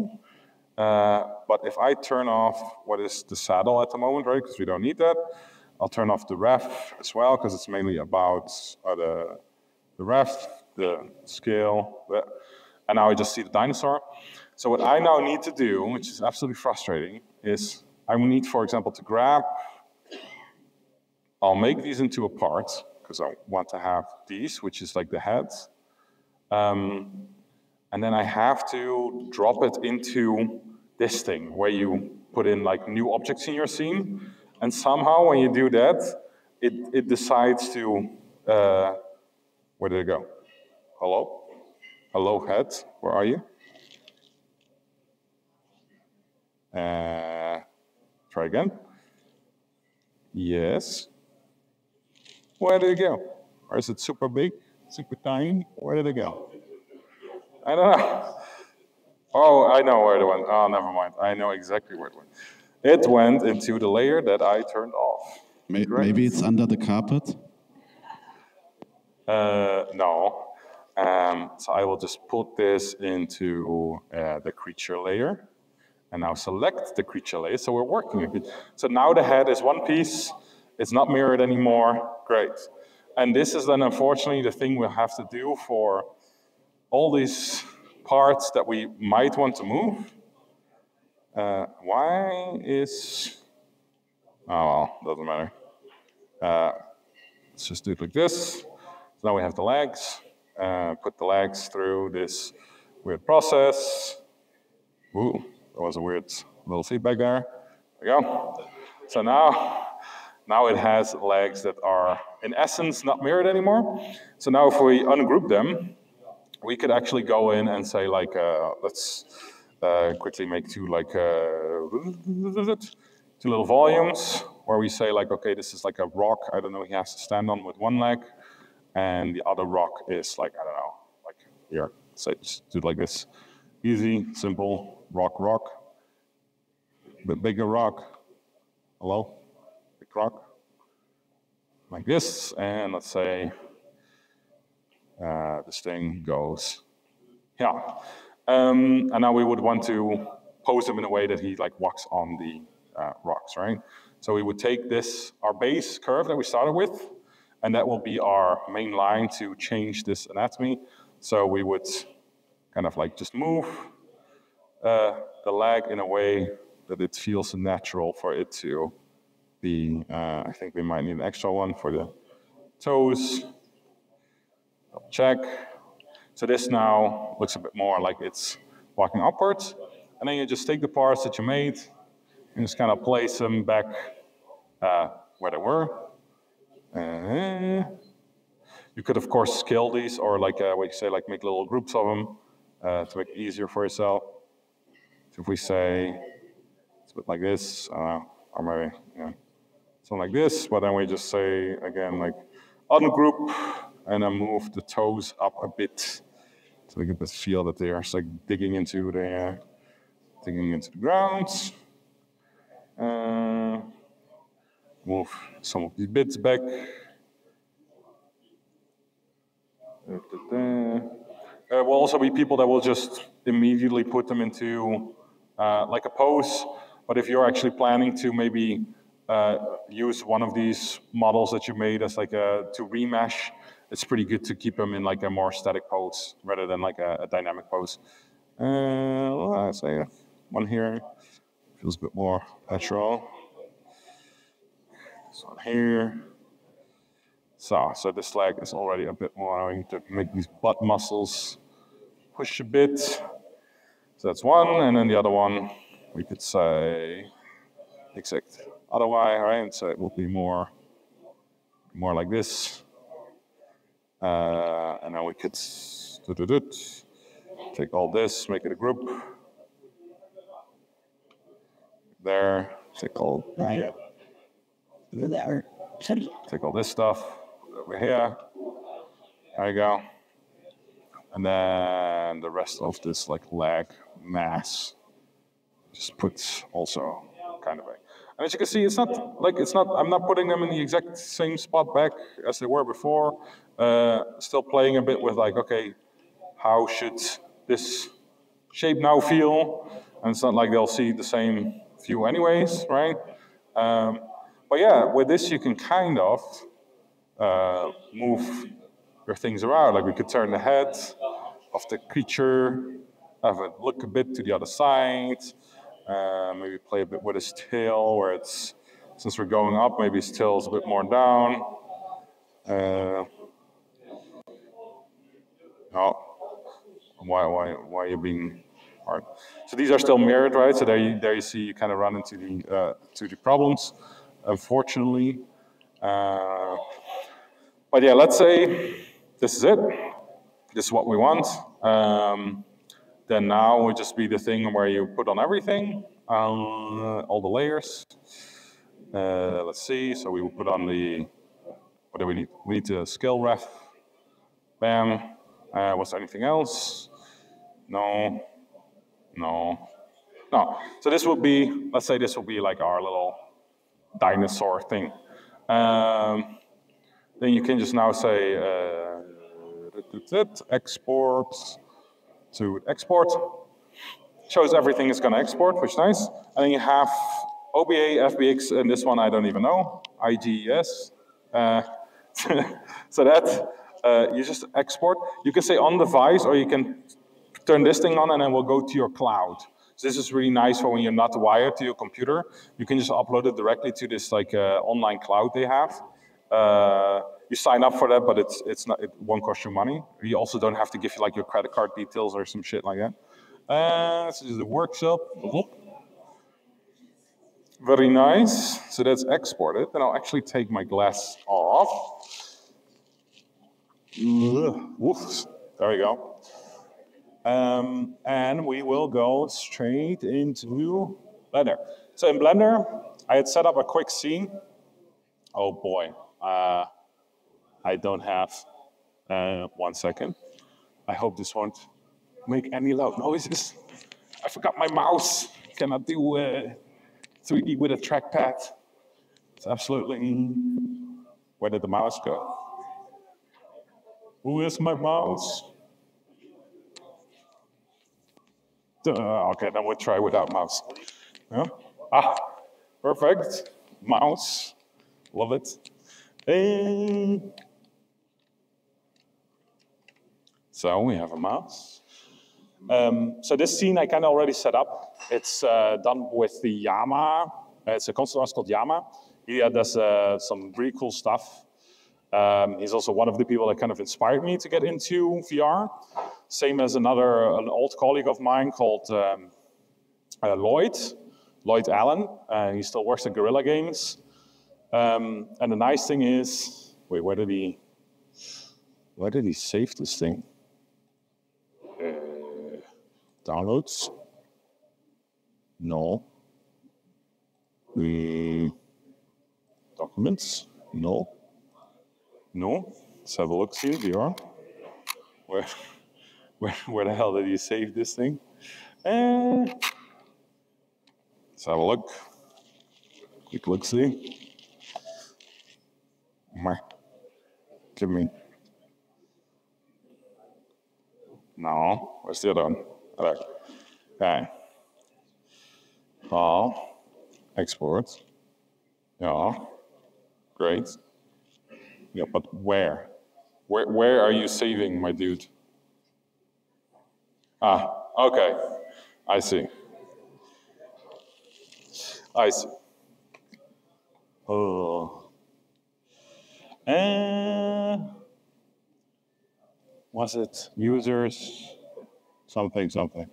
Uh, but if I turn off what is the saddle at the moment, right, because we don't need that, I'll turn off the ref as well, because it's mainly about uh, the, the ref, the scale, and now I just see the dinosaur. So what I now need to do, which is absolutely frustrating, is I need, for example, to grab, I'll make these into a part, because I want to have these, which is like the heads. Um, and then I have to drop it into this thing where you put in like new objects in your scene. And somehow when you do that, it, it decides to, uh, where did it go? Hello? Hello, head, where are you? Uh, try again. Yes. Where did it go? Or is it super big, super tiny? Where did it go? I don't know. <laughs> Oh, I know where it went. Oh, never mind. I know exactly where it went. It went into the layer that I turned off. May- Maybe it's under the carpet. Uh, no. Um, so I will just put this into uh, the creature layer and now select the creature layer. So we're working. So now the head is one piece. It's not mirrored anymore. Great. And this is then unfortunately the thing we'll have to do for all these parts that we might want to move. Uh, why is, oh well, doesn't matter. Uh, let's just do it like this. So now we have the legs. Uh, put the legs through this weird process. Ooh, there was a weird little feedback there. There we go. So now, now it has legs that are in essence not mirrored anymore. So now if we ungroup them, we could actually go in and say like, uh, let's uh, quickly make two like uh, two little volumes where we say like, okay, this is like a rock. I don't know. He has to stand on with one leg, and the other rock is like I don't know, like here. So just do it like this. Easy, simple, rock, rock. Bit bigger rock. Hello? Big rock. Like this, and let's say uh, this thing goes, yeah. Um, and now we would want to pose him in a way that he like walks on the uh, rocks, right? So we would take this, our base curve that we started with, and that will be our main line to change this anatomy. So we would kind of like just move uh, the leg in a way that it feels natural for it to be, uh, I think we might need an extra one for the toes. Double check. So this now looks a bit more like it's walking upwards. And then you just take the parts that you made and just kind of place them back uh, where they were. Uh, you could, of course, scale these or like uh, what you say, like make little groups of them uh, to make it easier for yourself. So if we say it's a bit like this, uh, or maybe yeah, something like this, but then we just say again like ungroup and then move the toes up a bit so get this feel that they are like digging into the digging into the ground. Uh, move some of these bits back. There will also be people that will just immediately put them into uh, like a pose. But if you're actually planning to maybe uh, use one of these models that you made as like a to remesh, it's pretty good to keep them in like a more static pose rather than like a, a dynamic pose. Uh, I say one here feels a bit more natural. This one here. So, so this leg is already a bit more. I need to make these butt muscles push a bit. So that's one, and then the other one we could say exact other way, right? So it will be more, more like this. Uh, and then we could take all this, make it a group. There, take all, Right. There. take all this stuff over here. There you go. And then the rest of this like leg mass just put also kind of a. And as you can see, it's not like it's not. I'm not putting them in the exact same spot back as they were before. Uh, still playing a bit with like, okay, how should this shape now feel? And it's not like they'll see the same view anyways, right? Um, but yeah, with this you can kind of uh, move your things around. Like we could turn the head of the creature, have it look a bit to the other side, uh, maybe play a bit with his tail, where it's since we're going up, maybe his tail's a bit more down. Uh, no, why, why, why are you being hard? So these are still mirrored, right? So there you, there you see you kind of run into the uh, to the problems, unfortunately. Uh, but yeah, let's say this is it. This is what we want. Um, then now would just be the thing where you put on everything, uh, all the layers. Uh, let's see. So we will put on the. What do we need? We need to scale ref. Bam. Uh, was there anything else? No. No. No. So this will be. Let's say this will be like our little dinosaur thing. Um, then you can just now say uh, export to export. Shows everything is going to export, which is nice. And then you have OBJ, FBX, and this one I don't even know, IGES. Uh, <laughs> so that uh, you just export. You can say on device, or you can turn this thing on, and then we'll go to your cloud. So this is really nice for when you're not wired to your computer. You can just upload it directly to this like uh, online cloud they have. Uh, you sign up for that, but it's it's not it won't cost you money. You also don't have to give you like your credit card details or some shit like that. Uh, this is the workshop. Very nice. So that's exported. Then I'll actually take my glass off. There we go. Um, and we will go straight into Blender. So in Blender, I had set up a quick scene. Oh boy. Uh, I don't have uh, one second. I hope this won't make any loud noises. I forgot my mouse. Cannot do uh, 3D with a trackpad. It's absolutely. Where did the mouse go? Who is my mouse? Uh, okay, then we'll try without mouse. Yeah? Ah, perfect. Mouse. Love it. And so we have a mouse. Um, so this scene I kind of already set up. It's uh, done with the Yama. It's a constant called Yama. He uh, does uh, some really cool stuff. Um, he's also one of the people that kind of inspired me to get into VR. Same as another, an old colleague of mine called um, uh, Lloyd, Lloyd Allen. He still works at Guerrilla Games. Um, and the nice thing is, wait, where did he, where did he save this thing? Downloads? No. Mm, documents? No. No. Let's have a look. See. Where, <laughs> where, where the hell did you save this thing? Uh, let's have a look. Quick look. See. Give me. No. Where's the other one? Okay. All. exports. Yeah. Great. Yeah, but where? Where, where are you saving, my dude? Ah, okay. I see. I see. Oh. And was it users? Something, something.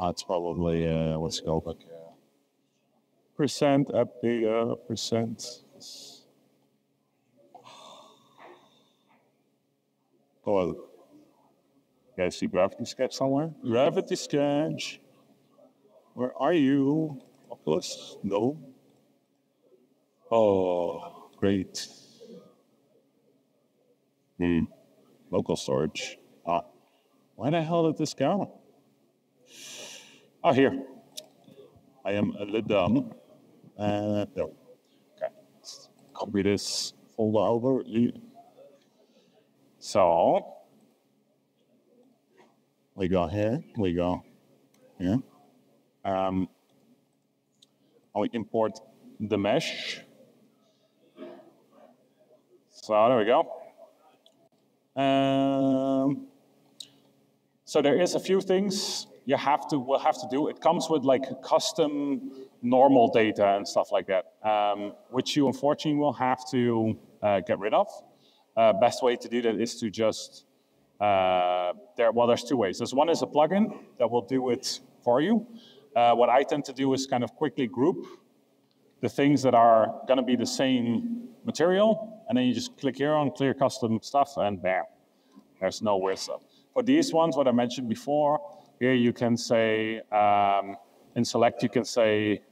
That's probably uh, it called? Like, uh, percent app data, percent. Oh, you guys see Gravity Sketch somewhere? Gravity Sketch. Where are you? Oculus? No. Oh, great. Hmm. Local storage. Where the hell did this go? Oh, here. I am a little dumb. Uh, no. Okay. Copy this folder over. So we go here, we go here. Um, we import the mesh. So there we go. Um, so there is a few things you have to will have to do. It comes with like custom normal data and stuff like that, um, which you unfortunately will have to uh, get rid of uh, best way to do that is to just, uh, there, well, there's two ways. There's one is a plugin that will do it for you. Uh, what I tend to do is kind of quickly group the things that are going to be the same material, and then you just click here on clear custom stuff, and bam, there's no weird stuff. For these ones, what I mentioned before, here you can say, um, in select, you can say,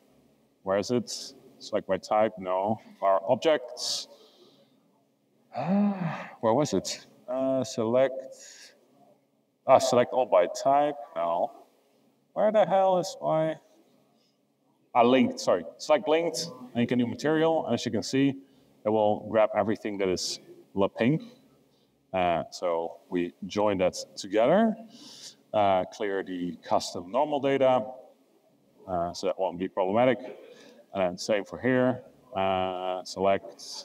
where is it? Select by type, no. Our objects, uh, where was it? Uh, select, ah, select all by type. No. Where the hell is my, ah, linked, sorry. Select linked, and you can do material. And as you can see, it will grab everything that is pink. Uh, so we join that together, uh, clear the custom normal data, uh, so that won't be problematic. And then same for here, uh, select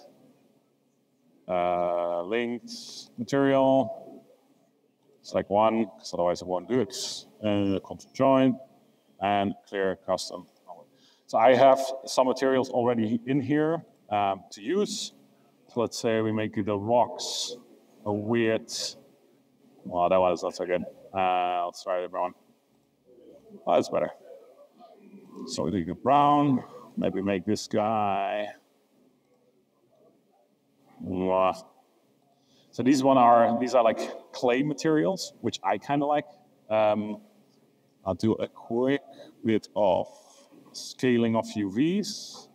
uh, linked material. Select one, because otherwise it won't do it. And control join and clear custom. So I have some materials already in here um, to use. So let's say we make the rocks a weird, well, that is not so good. Uh, the brown. Oh, that's better. So we take the brown, maybe make this guy so these one are these are like clay materials, which I kind of like. Um, I'll do a quick bit of scaling of UVs.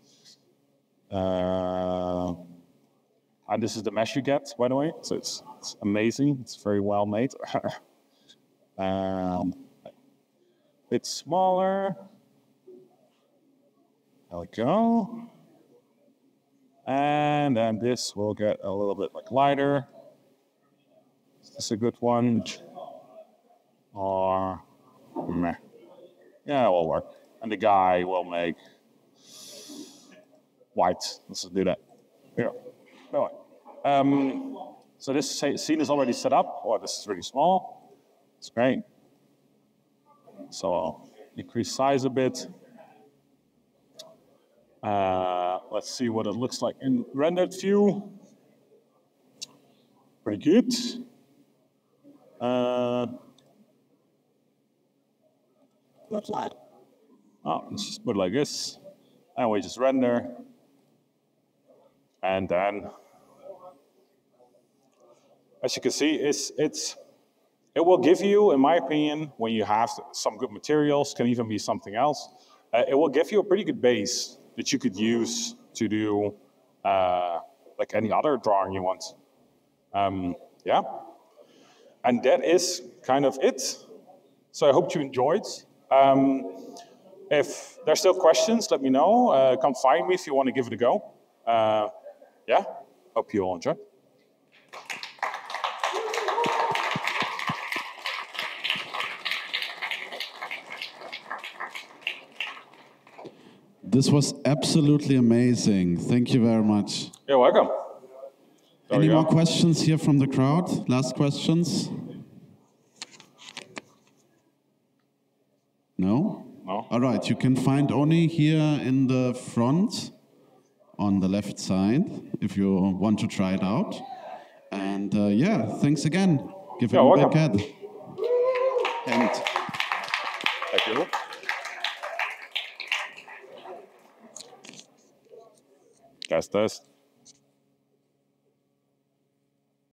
Uh, and this is the mesh you get, by the way. So it's, it's amazing. It's very well made. <laughs> Um, bit smaller. There we go. And then this will get a little bit like lighter. Is this a good one? Or meh. Yeah, it will work. And the guy will make white. Let's do that. Here. Go. Um, so this scene is already set up. Oh, this is really small. It's great. So I'll decrease size a bit. Uh, let's see what it looks like in rendered view. Pretty good. Uh, Looks like. oh, let's just put it like this. And we just render. And then, as you can see, it's, it's, it will give you, in my opinion, when you have some good materials, can even be something else, uh, it will give you a pretty good base that you could use to do uh, like any other drawing you want. Um, yeah. And that is kind of it. So I hope you enjoyed. Um, if there's still questions, let me know. Uh, come find me if you want to give it a go. Uh, yeah, hope you all enjoy. This was absolutely amazing. Thank you very much. You're welcome. There Any we more questions here from the crowd? Last questions? No? No? All right, you can find Oni here in the front on the left side if you want to try it out. And uh, yeah, thanks again. Give him a big head. And Thank you. Test, test.